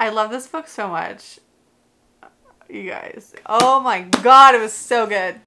I love this book so much. You guys. Oh my god, it was so good.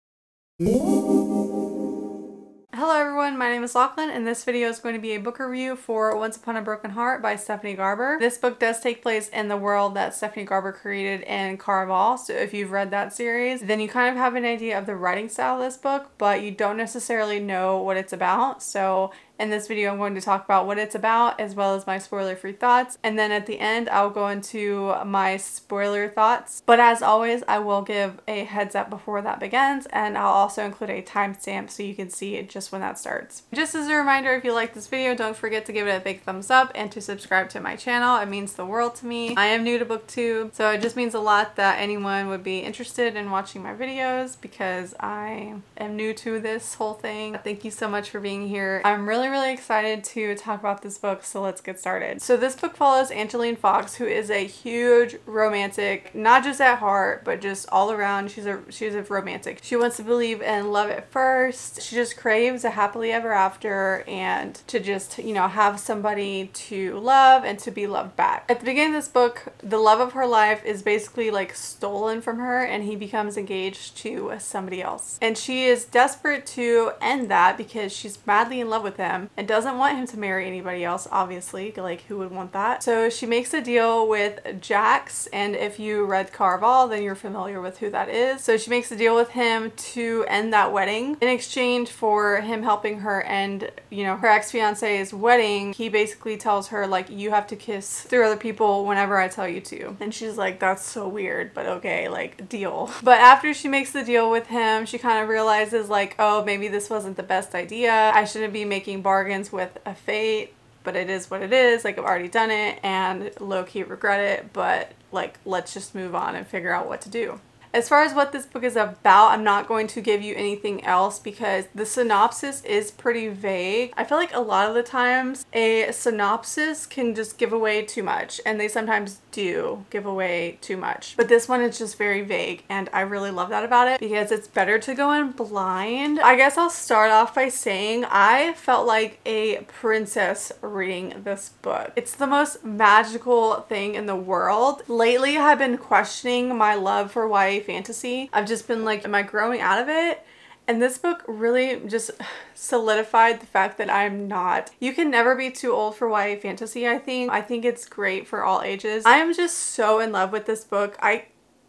Hello everyone, my name is Lochlyn and this video is going to be a book review for Once Upon a Broken Heart by Stephanie Garber. This book does take place in the world that Stephanie Garber created in Caraval, so if you've read that series, then you kind of have an idea of the writing style of this book, but you don't necessarily know what it's about, so in this video, I'm going to talk about what it's about as well as my spoiler free thoughts. And then at the end, I'll go into my spoiler thoughts. But as always, I will give a heads up before that begins and I'll also include a timestamp so you can see it just when that starts. Just as a reminder, if you like this video, don't forget to give it a big thumbs up and to subscribe to my channel. It means the world to me. I am new to booktube, so it just means a lot that anyone would be interested in watching my videos because I am new to this whole thing. Thank you so much for being here. I'm really really excited to talk about this book, so let's get started. So this book follows Evangeline Fox, who is a huge romantic, not just at heart, but just all around. She's a she's a romantic. She wants to believe in love at first. She just craves a happily ever after and to just, you know, have somebody to love and to be loved back. At the beginning of this book, the love of her life is basically like stolen from her and he becomes engaged to somebody else. And she is desperate to end that because she's madly in love with him and doesn't want him to marry anybody else, obviously. Like, who would want that? So she makes a deal with Jacks, and if you read Caraval, then you're familiar with who that is. So she makes a deal with him to end that wedding. In exchange for him helping her end, you know, her ex-fiance's wedding, he basically tells her, like, you have to kiss through other people whenever I tell you to. And she's like, that's so weird, but okay, like, deal. But after she makes the deal with him, she kind of realizes, like, oh, maybe this wasn't the best idea. I shouldn't be making bargains with a fate, but it is what it is. Like I've already done it and low key regret it, but like let's just move on and figure out what to do. As far as what this book is about, I'm not going to give you anything else because the synopsis is pretty vague. I feel like a lot of the times a synopsis can just give away too much and they sometimes do give away too much. But this one is just very vague and I really love that about it because it's better to go in blind. I guess I'll start off by saying I felt like a princess reading this book. It's the most magical thing in the world. Lately I've been questioning my love for YA fantasy. I've just been like, am I growing out of it? And this book really just solidified the fact that I'm not. You can never be too old for YA fantasy, I think. I think it's great for all ages. I am just so in love with this book. I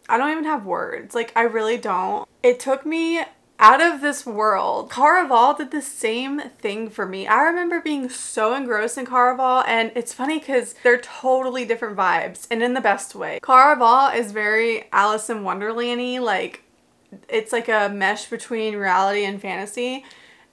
I don't even have words. Like, I really don't. It took me out of this world. Caraval did the same thing for me. I remember being so engrossed in Caraval and it's funny because they're totally different vibes and in the best way. Caraval is very Alice in Wonderland-y, like it's like a mesh between reality and fantasy.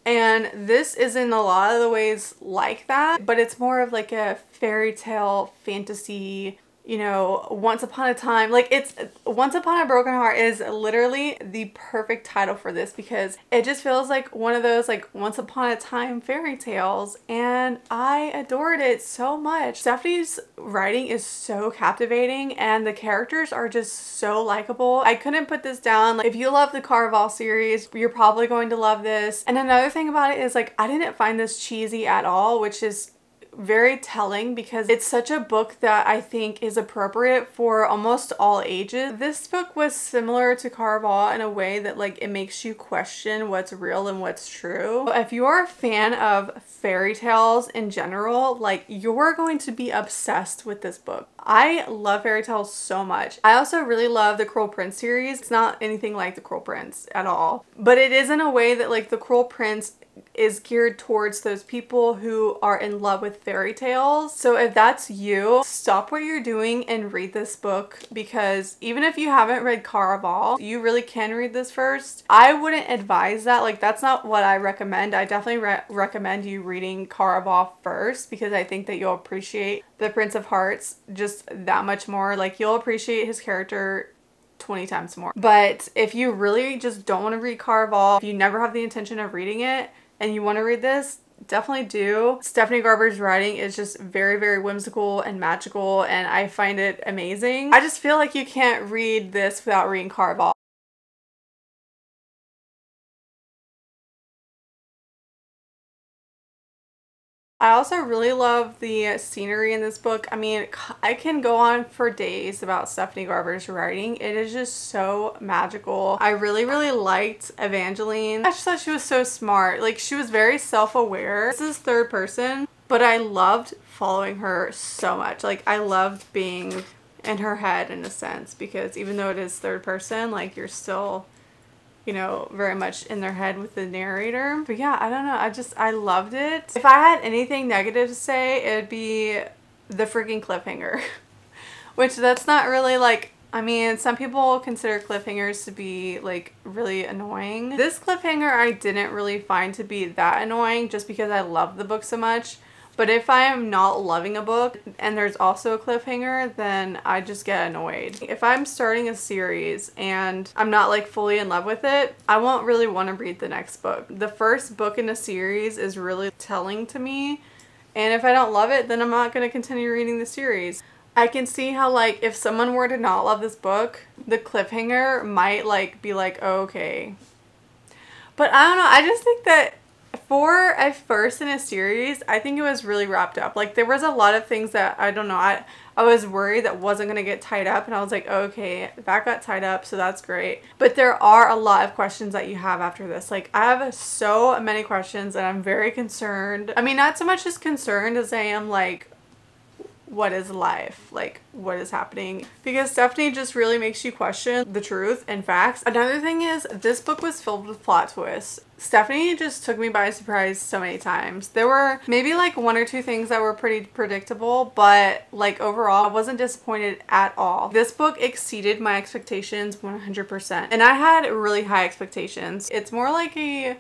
And this is in a lot of the ways like that, but it's more of like a fairy tale fantasy you know, Once Upon a Time. Like it's Once Upon a Broken Heart is literally the perfect title for this because it just feels like one of those like Once Upon a Time fairy tales and I adored it so much. Stephanie's writing is so captivating and the characters are just so likable. I couldn't put this down. Like if you love the Caraval series, you're probably going to love this. And another thing about it is like I didn't find this cheesy at all, which is very telling because it's such a book that I think is appropriate for almost all ages. This book was similar to Caraval in a way that like it makes you question what's real and what's true. If you're a fan of fairy tales in general, like you're going to be obsessed with this book. I love fairy tales so much. I also really love the Cruel Prince series. It's not anything like the Cruel Prince at all, but it is in a way that like the Cruel Prince is geared towards those people who are in love with fairy tales. So if that's you, stop what you're doing and read this book because even if you haven't read Caraval, you really can read this first. I wouldn't advise that. Like that's not what I recommend. I definitely re recommend you reading Caraval first because I think that you'll appreciate the Prince of Hearts just that much more. Like you'll appreciate his character 20 times more. But if you really just don't want to read Caraval, if you never have the intention of reading it, and you want to read this, definitely do. Stephanie Garber's writing is just very, very whimsical and magical, and I find it amazing. I just feel like you can't read this without reading Caraval. I also really love the scenery in this book. I mean, I can go on for days about Stephanie Garber's writing. It is just so magical. I really, really liked Evangeline. I just thought she was so smart. Like, she was very self-aware. This is third person, but I loved following her so much. Like, I loved being in her head in a sense because even though it is third person, like, you're still you know, very much in their head with the narrator. But yeah, I don't know. I just, I loved it. If I had anything negative to say, it'd be the freaking cliffhanger. Which that's not really like, I mean, some people consider cliffhangers to be like really annoying. This cliffhanger I didn't really find to be that annoying just because I love the book so much. But if I am not loving a book and there's also a cliffhanger, then I just get annoyed. If I'm starting a series and I'm not like fully in love with it, I won't really want to read the next book. The first book in a series is really telling to me. And if I don't love it, then I'm not going to continue reading the series. I can see how like if someone were to not love this book, the cliffhanger might like be like, oh, okay. But I don't know, I just think that for a first in a series, I think it was really wrapped up. Like there was a lot of things that I don't know. I I was worried that wasn't going to get tied up and I was like, okay, that got tied up, so that's great. But there are a lot of questions that you have after this. Like I have so many questions and I'm very concerned. I mean, not so much as concerned as I am like what is life? Like, what is happening? Because Stephanie just really makes you question the truth and facts. Another thing is, this book was filled with plot twists. Stephanie just took me by surprise so many times. There were maybe like one or two things that were pretty predictable, but like overall, I wasn't disappointed at all. This book exceeded my expectations 100%. And I had really high expectations. It's more like a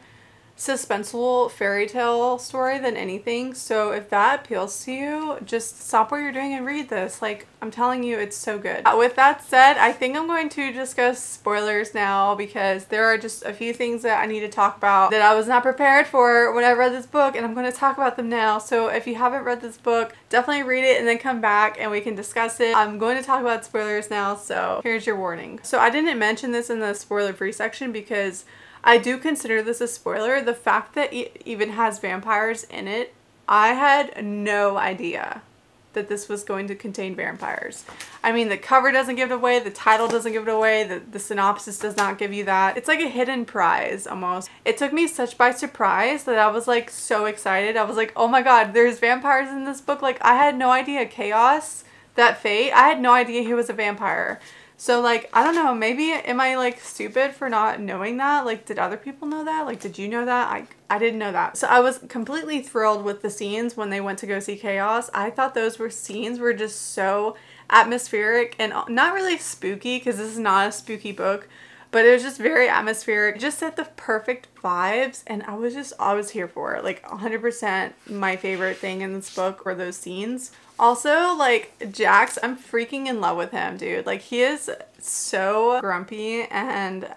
suspenseful fairy tale story than anything. So if that appeals to you, just stop what you're doing and read this. Like, I'm telling you, it's so good. Uh, with that said, I think I'm going to discuss spoilers now because there are just a few things that I need to talk about that I was not prepared for when I read this book and I'm going to talk about them now. So if you haven't read this book, definitely read it and then come back and we can discuss it. I'm going to talk about spoilers now, so here's your warning. So I didn't mention this in the spoiler free section because I do consider this a spoiler. The fact that it even has vampires in it, I had no idea that this was going to contain vampires. I mean, the cover doesn't give it away, the title doesn't give it away, the, the synopsis does not give you that. It's like a hidden prize almost. It took me such by surprise that I was like so excited. I was like, oh my god, there's vampires in this book. Like, I had no idea. Chaos, that fate, I had no idea he was a vampire. So like, I don't know, maybe am I like stupid for not knowing that? Like, did other people know that? Like, did you know that? I, I didn't know that. So I was completely thrilled with the scenes when they went to go see Chaos. I thought those were scenes were just so atmospheric and uh, not really spooky because this is not a spooky book, but it was just very atmospheric. Just set the perfect vibes and I was just, I was here for it. Like 100% my favorite thing in this book were those scenes. Also, like, Jacks, I'm freaking in love with him, dude. Like, he is so grumpy and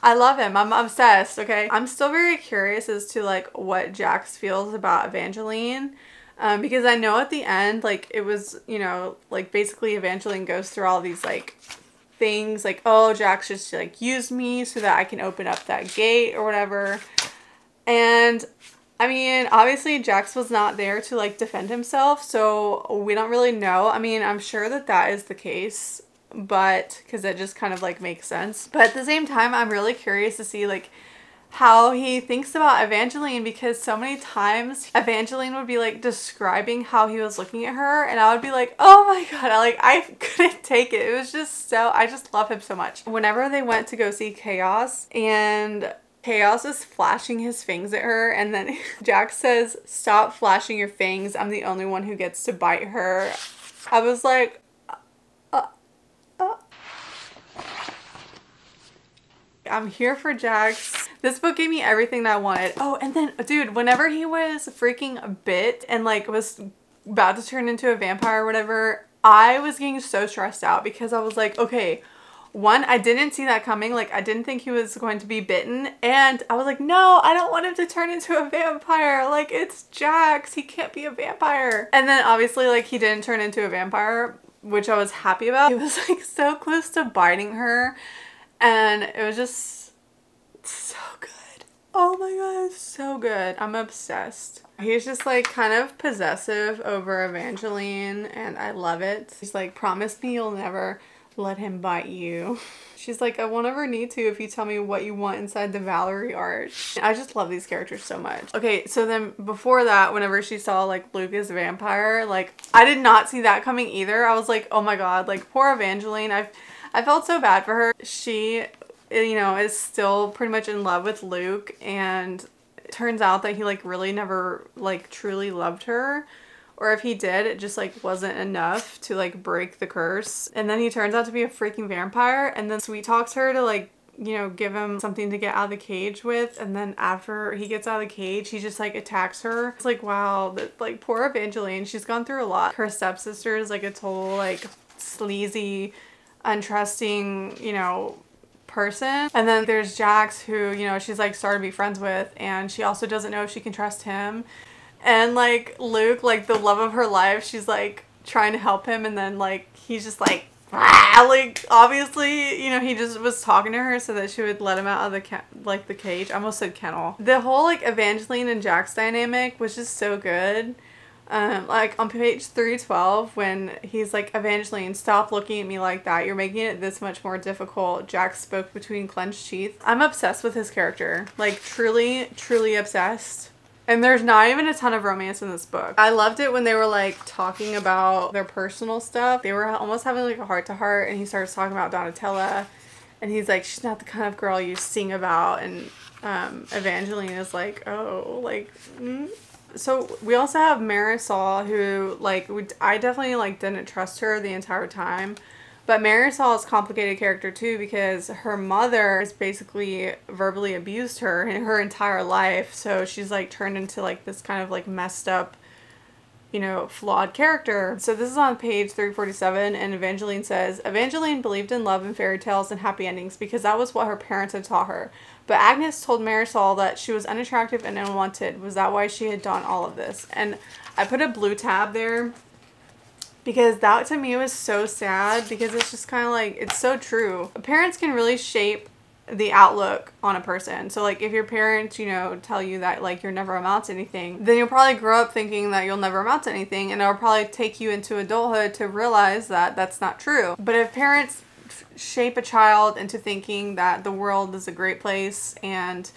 I love him. I'm obsessed, okay? I'm still very curious as to, like, what Jacks feels about Evangeline. Um, because I know at the end, like, it was, you know, like, basically Evangeline goes through all these, like, things. Like, oh, Jacks just, like, used me so that I can open up that gate or whatever. And I mean, obviously Jacks was not there to like defend himself, so we don't really know. I mean, I'm sure that that is the case, but because it just kind of like makes sense. But at the same time, I'm really curious to see like how he thinks about Evangeline because so many times Evangeline would be like describing how he was looking at her and I would be like, oh my god, I like I couldn't take it. It was just so I just love him so much. Whenever they went to go see Chaos and Chaos is flashing his fangs at her, and then Jack says, Stop flashing your fangs. I'm the only one who gets to bite her. I was like, uh, uh. I'm here for Jacks. This book gave me everything that I wanted. Oh, and then, dude, whenever he was freaking bit and like was about to turn into a vampire or whatever, I was getting so stressed out because I was like, okay, one, I didn't see that coming. Like, I didn't think he was going to be bitten. And I was like, no, I don't want him to turn into a vampire. Like, it's Jacks. He can't be a vampire. And then obviously, like, he didn't turn into a vampire, which I was happy about. He was, like, so close to biting her. And it was just so good. Oh my god, so good. I'm obsessed. He's just like kind of possessive over Evangeline and I love it. He's like, promise me you'll never let him bite you. She's like, I won't ever need to if you tell me what you want inside the Valory arch. I just love these characters so much. Okay, so then before that, whenever she saw like Luc as vampire, like I did not see that coming either. I was like, oh my god, like poor Evangeline. I've I felt so bad for her. She you know, is still pretty much in love with Luc and it turns out that he like really never like truly loved her or if he did it just like wasn't enough to like break the curse. And then he turns out to be a freaking vampire and then sweet talks her to like you know give him something to get out of the cage with and then after he gets out of the cage he just like attacks her. It's like wow that like poor evangeline. She's gone through a lot. Her stepsister is like a total like sleazy untrusting you know person. And then there's Jacks who, you know, she's like started to be friends with and she also doesn't know if she can trust him. And like Luc, like the love of her life, she's like trying to help him and then like he's just like ah, like obviously you know he just was talking to her so that she would let him out of the ca- like the cage I almost said kennel the whole like evangeline and jacks dynamic was just so good um, like on page 312 when he's like evangeline stop looking at me like that you're making it this much more difficult Jack spoke between clenched teeth i'm obsessed with his character like truly truly obsessed and there's not even a ton of romance in this book. I loved it when they were like talking about their personal stuff. They were almost having like a heart to heart and he starts talking about Donatella and he's like, she's not the kind of girl you sing about. And um, Evangeline is like, oh, like, mm, so we also have Marisol who like we, I definitely like didn't trust her the entire time. But Marisol is a complicated character too because her mother has basically verbally abused her in her entire life. So she's like turned into like this kind of like messed up, you know, flawed character. So this is on page 347 and Evangeline says, Evangeline believed in love and fairy tales and happy endings because that was what her parents had taught her. But Agnes told Marisol that she was unattractive and unwanted. Was that why she had done all of this? And I put a blue tab there because that to me was so sad because it's just kind of like, it's so true. Parents can really shape the outlook on a person. So like if your parents, you know, tell you that like you're never amount to anything, then you'll probably grow up thinking that you'll never amount to anything and it'll probably take you into adulthood to realize that that's not true. But if parents shape a child into thinking that the world is a great place and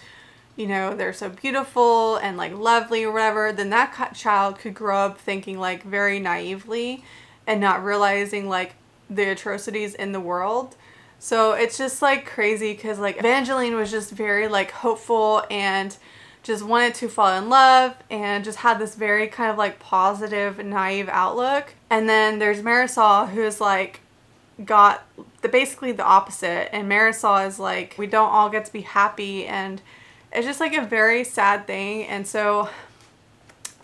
you know they're so beautiful and like lovely or whatever then that child could grow up thinking like very naively and not realizing like the atrocities in the world. So it's just like crazy because like evangeline was just very like hopeful and just wanted to fall in love and just had this very kind of like positive naive outlook. And then there's marisol who's like got the basically the opposite and Marisol is like we don't all get to be happy and it's just like a very sad thing and so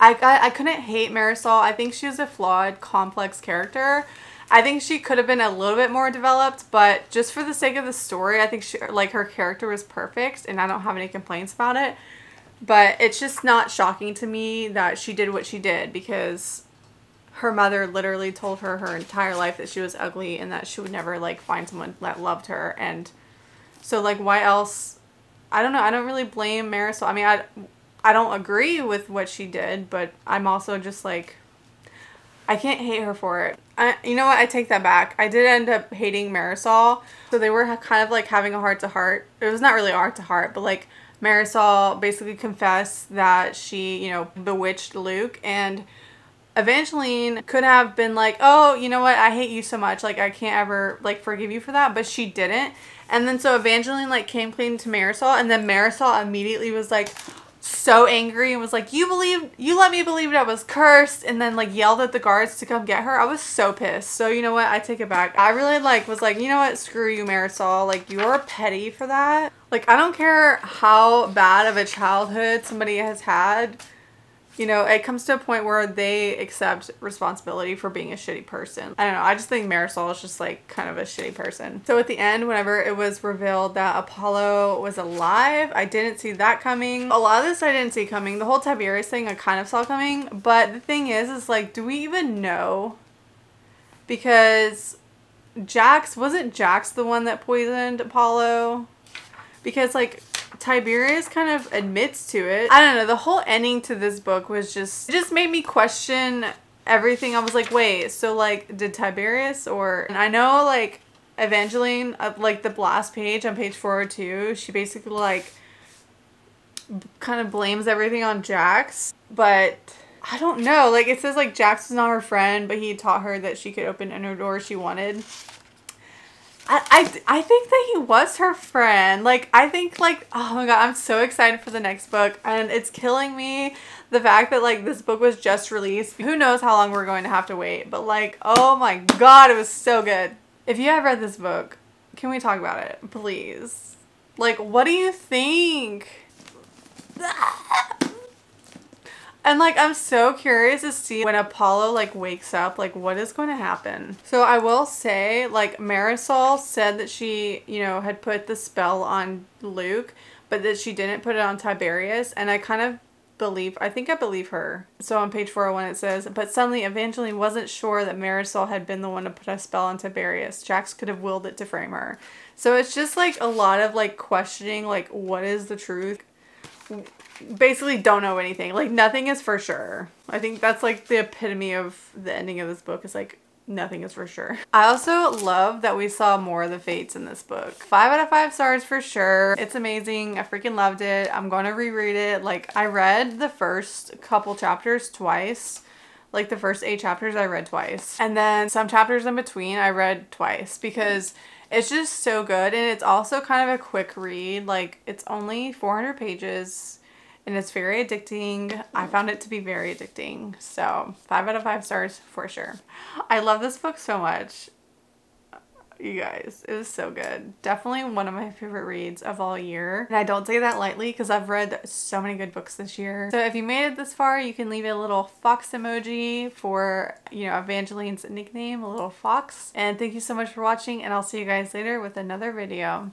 I got I couldn't hate Marisol. I think she was a flawed, complex character. I think she could have been a little bit more developed, but just for the sake of the story, I think she like her character was perfect and I don't have any complaints about it. But it's just not shocking to me that she did what she did because her mother literally told her her entire life that she was ugly and that she would never like find someone that loved her. And so like why else? I don't know. I don't really blame Marisol. I mean I I don't agree with what she did but I'm also just like I can't hate her for it. I you know what? I take that back. I did end up hating Marisol. So they were kind of like having a heart to heart. It was not really heart to heart but like Marisol basically confessed that she you know bewitched Luc. And Evangeline could have been like, oh, you know what? I hate you so much. Like, I can't ever, like, forgive you for that. But she didn't. And then so Evangeline, like, came clean to Marisol. And then Marisol immediately was like, so angry and was like, you believe, you let me believe that I was cursed. And then, like, yelled at the guards to come get her. I was so pissed. So, you know what? I take it back. I really, like, was like, you know what? Screw you, Marisol. Like, you're petty for that. Like, I don't care how bad of a childhood somebody has had you know, it comes to a point where they accept responsibility for being a shitty person. I don't know. I just think Marisol is just like kind of a shitty person. So at the end, whenever it was revealed that Apollo was alive, I didn't see that coming. A lot of this I didn't see coming. The whole Tiberius thing I kind of saw coming. But the thing is, is like, do we even know? Because Jacks, wasn't Jacks the one that poisoned Apollo? Because like Tiberius kind of admits to it. I don't know, the whole ending to this book was just, it just made me question everything. I was like, wait, so like, did Tiberius or, and I know like Evangeline, uh, like the last page on page 402, she basically like kind of blames everything on Jacks, but I don't know. Like it says like Jacks was not her friend, but he taught her that she could open any door she wanted. I, I, think that he was her friend. Like, I think, like, oh my god, I'm so excited for the next book. And it's killing me the fact that, like, this book was just released. Who knows how long we're going to have to wait. But, like, oh my god, it was so good. If you have read this book, can we talk about it? Please. Like, what do you think? And like I'm so curious to see when Apollo like wakes up, like what is going to happen. So I will say like Marisol said that she, you know, had put the spell on Luc, but that she didn't put it on Tiberius and I kind of believe I think I believe her. So on page 401 it says, but suddenly Evangeline wasn't sure that Marisol had been the one to put a spell on Tiberius. Jacks could have willed it to frame her. So it's just like a lot of like questioning like what is the truth? Basically don't know anything. Like nothing is for sure. I think that's like the epitome of the ending of this book is like nothing is for sure. I also love that we saw more of the fates in this book. Five out of five stars for sure. It's amazing. I freaking loved it. I'm going to reread it. Like I read the first couple chapters twice. Like the first eight chapters I read twice. And then some chapters in between I read twice because it's just so good. And it's also kind of a quick read. Like it's only 400 pages and it's very addicting. I found it to be very addicting. So five out of five stars for sure. I love this book so much. You guys, it was so good. Definitely one of my favorite reads of all year. And I don't say that lightly because I've read so many good books this year. So if you made it this far, you can leave a little fox emoji for, you know, Evangeline's nickname, a little fox. And thank you so much for watching and I'll see you guys later with another video.